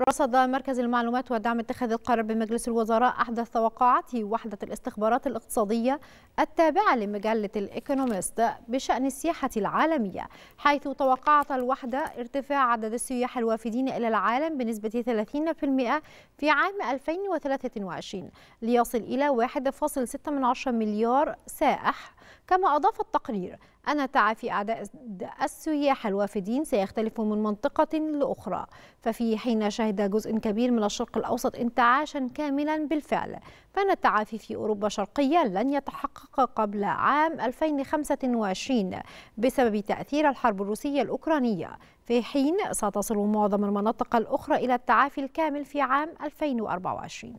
رصد مركز المعلومات ودعم اتخاذ القرار بمجلس الوزراء أحدث توقعات وحدة الاستخبارات الاقتصادية التابعة لمجلة الإيكونومست بشأن السياحة العالمية حيث توقعت الوحدة ارتفاع عدد السياح الوافدين إلى العالم بنسبة 30% في عام 2023 ليصل إلى 1.6 مليار سائح. كما أضاف التقرير أن تعافي أعداد السياح الوافدين سيختلف من منطقة لأخرى. ففي حين شهد جزء كبير من الشرق الأوسط انتعاشا كاملا بالفعل. فإن التعافي في أوروبا الشرقية لن يتحقق قبل عام 2025 بسبب تأثير الحرب الروسية الأوكرانية. في حين ستصل معظم المناطق الأخرى إلى التعافي الكامل في عام 2024